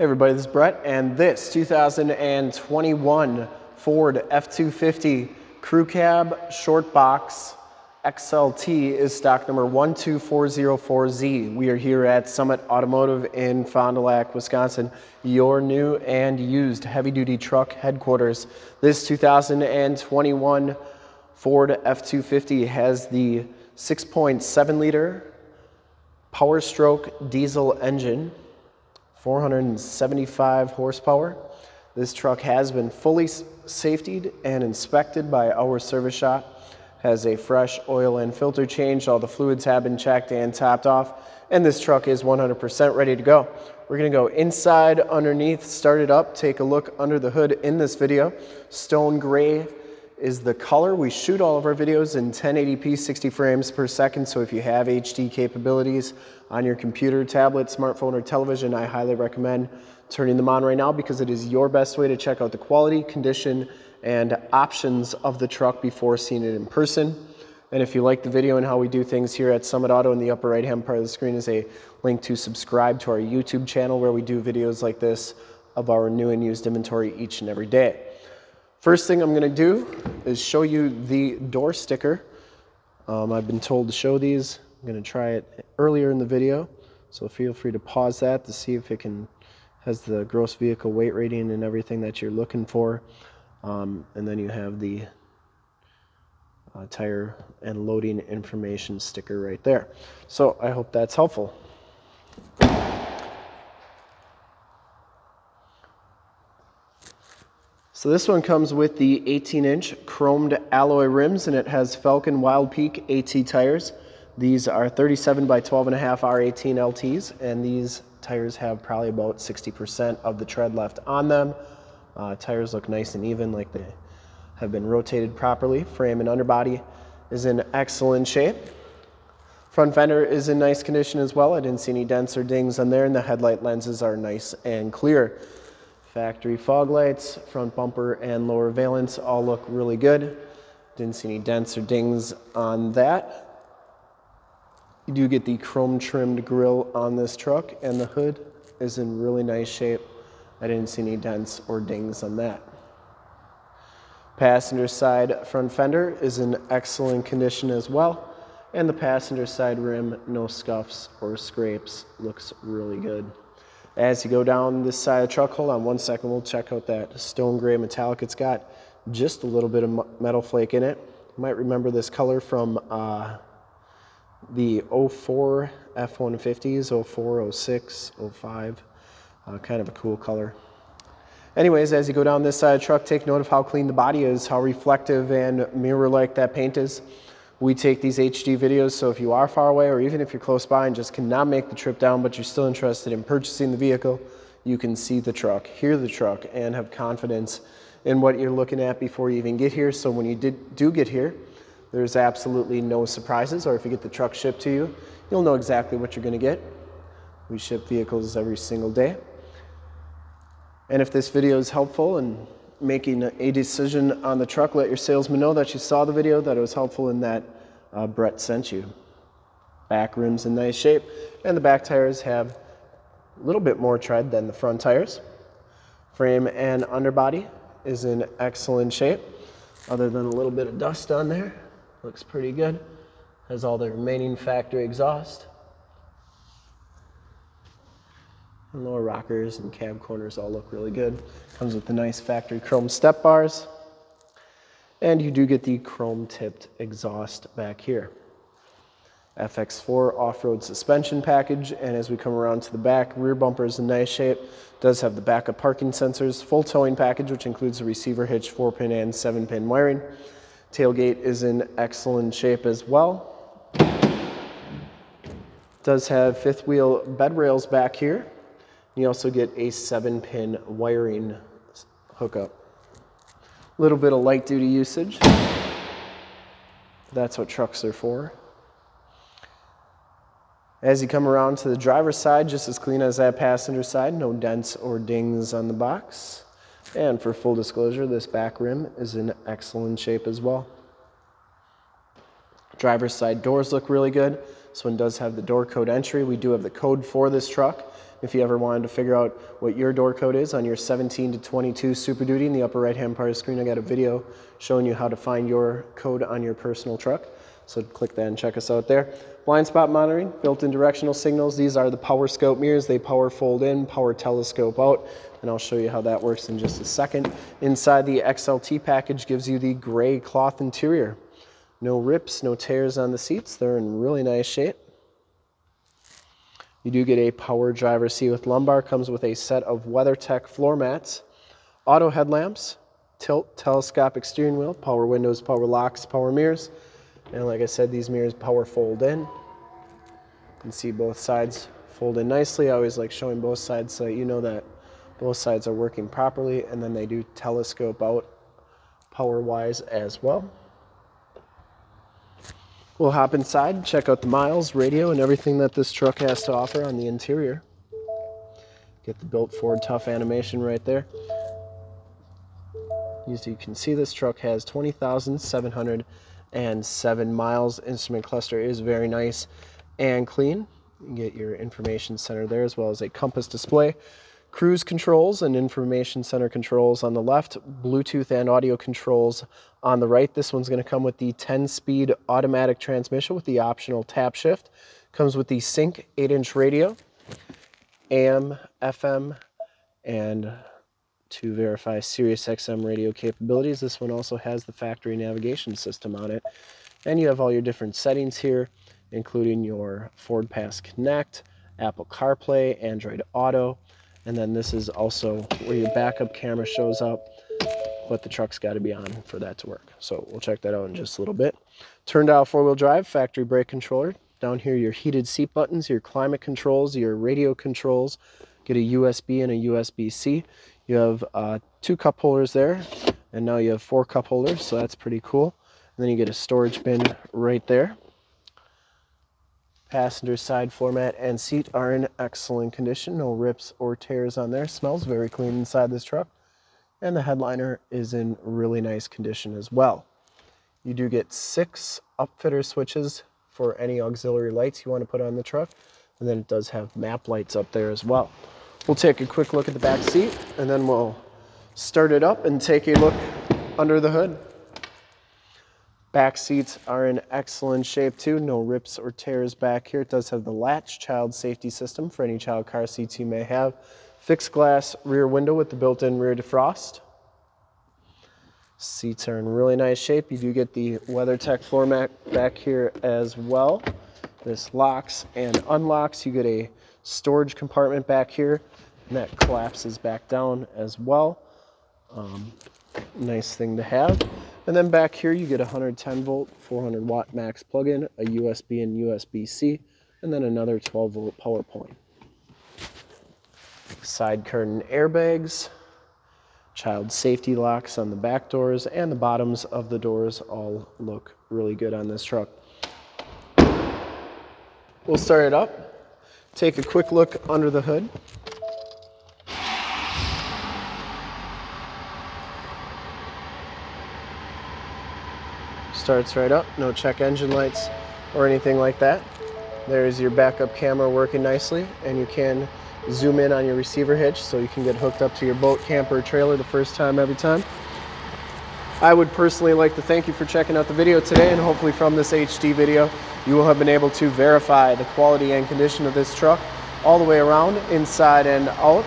Hey everybody, this is Brett, and this 2021 Ford F-250 Crew Cab Short Box XLT is stock number 12404Z. We are here at Summit Automotive in Fond du Lac, Wisconsin, your new and used heavy-duty truck headquarters. This 2021 Ford F-250 has the 6.7 liter Power Stroke diesel engine 475 horsepower. This truck has been fully safetied and inspected by our service shop. Has a fresh oil and filter change. All the fluids have been checked and topped off. And this truck is 100% ready to go. We're gonna go inside, underneath, start it up, take a look under the hood in this video. Stone gray is the color. We shoot all of our videos in 1080p 60 frames per second, so if you have HD capabilities on your computer, tablet, smartphone, or television, I highly recommend turning them on right now because it is your best way to check out the quality, condition, and options of the truck before seeing it in person. And if you like the video and how we do things here at Summit Auto, in the upper right hand part of the screen is a link to subscribe to our YouTube channel where we do videos like this of our new and used inventory each and every day. First thing I'm going to do is show you the door sticker. Um, I've been told to show these. I'm going to try it earlier in the video, so feel free to pause that to see if it can has the gross vehicle weight rating and everything that you're looking for. Um, and then you have the uh, tire and loading information sticker right there. So I hope that's helpful. So this one comes with the 18 inch chromed alloy rims and it has Falken Wild Peak AT tires. These are 37 by 12 and a half R18 LTs and these tires have probably about 60% of the tread left on them. Uh, tires look nice and even like they have been rotated properly. Frame and underbody is in excellent shape. Front fender is in nice condition as well. I didn't see any dents or dings on there and the headlight lenses are nice and clear. Factory fog lights, front bumper and lower valence all look really good. Didn't see any dents or dings on that. You do get the chrome trimmed grille on this truck and the hood is in really nice shape. I didn't see any dents or dings on that. Passenger side front fender is in excellent condition as well. And the passenger side rim, no scuffs or scrapes, looks really good. As you go down this side of the truck, hold on one second, we'll check out that stone gray metallic. It's got just a little bit of metal flake in it. You might remember this color from uh, the 04 F-150s, 04, 06, 05. Uh, kind of a cool color. Anyways, as you go down this side of the truck, take note of how clean the body is, how reflective and mirror-like that paint is. We take these HD videos, so if you are far away or even if you're close by and just cannot make the trip down, but you're still interested in purchasing the vehicle, you can see the truck, hear the truck, and have confidence in what you're looking at before you even get here. So when you did, do get here, there's absolutely no surprises, or if you get the truck shipped to you, you'll know exactly what you're gonna get. We ship vehicles every single day. And if this video is helpful in making a decision on the truck, let your salesman know that you saw the video, that it was helpful, and that uh, Brett sent you. Back rim's in nice shape, and the back tires have a little bit more tread than the front tires. Frame and underbody is in excellent shape, other than a little bit of dust on there. Looks pretty good. Has all the remaining factory exhaust. Lower rockers and cab corners all look really good. Comes with the nice factory chrome step bars. And you do get the chrome tipped exhaust back here. FX4 off-road suspension package. And as we come around to the back, rear bumper is in nice shape. Does have the backup parking sensors, full towing package, which includes the receiver hitch, four pin and seven pin wiring. Tailgate is in excellent shape as well. Does have fifth wheel bed rails back here. You also get a seven pin wiring hookup. A little bit of light duty usage. That's what trucks are for. As you come around to the driver's side, just as clean as that passenger side, no dents or dings on the box. And for full disclosure, this back rim is in excellent shape as well. Driver's side doors look really good. This one does have the door code entry. We do have the code for this truck. If you ever wanted to figure out what your door code is on your 17 to 22 Super Duty in the upper right hand part of the screen, I got a video showing you how to find your code on your personal truck. So click that and check us out there. Blind spot monitoring, built-in directional signals. These are the power scope mirrors. They power fold in, power telescope out, and I'll show you how that works in just a second. Inside the XLT package gives you the gray cloth interior. No rips, no tears on the seats. They're in really nice shape. You do get a power driver seat with lumbar. Comes with a set of WeatherTech floor mats, auto headlamps, tilt telescopic steering wheel, power windows, power locks, power mirrors. And like I said, these mirrors power fold in. You can see both sides fold in nicely. I always like showing both sides so that you know that both sides are working properly and then they do telescope out power wise as well. We'll hop inside, check out the miles, radio, and everything that this truck has to offer on the interior. Get the built Ford Tough animation right there. As you can see, this truck has 20,707 miles. Instrument cluster is very nice and clean. You get your information center there as well as a compass display cruise controls and information center controls on the left, Bluetooth and audio controls on the right. This one's going to come with the 10-speed automatic transmission with the optional tap shift. Comes with the Sync 8-inch radio, AM, FM, and to verify Sirius XM radio capabilities. This one also has the factory navigation system on it. And you have all your different settings here, including your Ford Pass Connect, Apple CarPlay, Android Auto, and then this is also where your backup camera shows up, but the truck's got to be on for that to work. So we'll check that out in just a little bit. Turn dial four-wheel drive, factory brake controller. Down here, your heated seat buttons, your climate controls, your radio controls. Get a USB and a USB-C. You have uh, two cup holders there, and now you have four cup holders, so that's pretty cool. And then you get a storage bin right there. Passenger side floor mat and seat are in excellent condition. No rips or tears on there. Smells very clean inside this truck. And the headliner is in really nice condition as well. You do get six upfitter switches for any auxiliary lights you want to put on the truck. And then it does have map lights up there as well. We'll take a quick look at the back seat and then we'll start it up and take a look under the hood. Back seats are in excellent shape too. No rips or tears back here. It does have the latch child safety system for any child car seats you may have. Fixed glass rear window with the built-in rear defrost. Seats are in really nice shape. You do get the WeatherTech floor mat back here as well. This locks and unlocks. You get a storage compartment back here and that collapses back down as well. Um, nice thing to have. And then back here you get a 110 volt, 400 watt max plug-in, a USB and USB-C, and then another 12 volt power point. Side curtain airbags, child safety locks on the back doors, and the bottoms of the doors all look really good on this truck. We'll start it up, take a quick look under the hood. Starts right up, no check engine lights or anything like that. There's your backup camera working nicely and you can zoom in on your receiver hitch so you can get hooked up to your boat, camper, trailer the first time every time. I would personally like to thank you for checking out the video today and hopefully from this HD video you will have been able to verify the quality and condition of this truck all the way around, inside and out.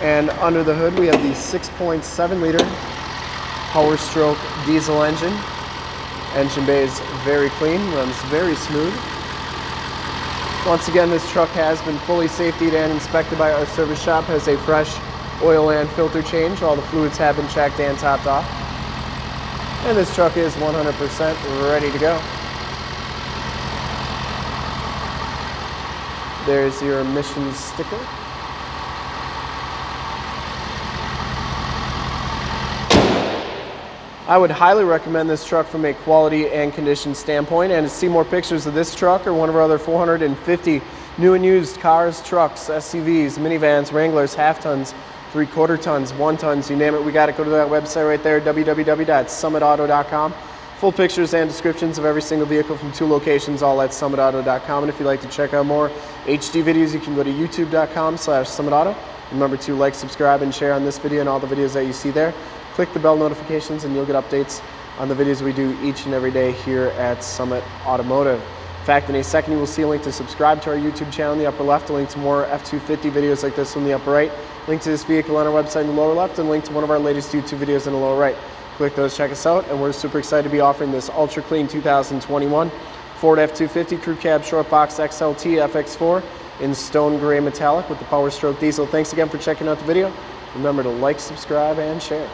And under the hood we have the 6.7 liter Power Stroke diesel engine Engine bay is very clean, runs very smooth. Once again, this truck has been fully safetied and inspected by our service shop, has a fresh oil and filter change. All the fluids have been checked and topped off. And this truck is 100% ready to go. There's your emissions sticker. I would highly recommend this truck from a quality and condition standpoint. And to see more pictures of this truck or one of our other 450 new and used cars, trucks, SUVs, minivans, Wranglers, half tons, three quarter tons, one tons, you name it, we got to go to that website right there, www.summitauto.com. Full pictures and descriptions of every single vehicle from two locations, all at summitauto.com. And if you'd like to check out more HD videos, you can go to youtube.com slash summitauto. Remember to like, subscribe, and share on this video and all the videos that you see there. Click the bell notifications and you'll get updates on the videos we do each and every day here at Summit Automotive. In fact, in a second, you will see a link to subscribe to our YouTube channel in the upper left, a link to more F-250 videos like this in the upper right, a link to this vehicle on our website in the lower left, and a link to one of our latest YouTube videos in the lower right. Click those, check us out, and we're super excited to be offering this ultra clean 2021 Ford F-250 Crew Cab Short Box XLT FX4 in stone gray metallic with the Power Stroke diesel. Thanks again for checking out the video. Remember to like, subscribe, and share.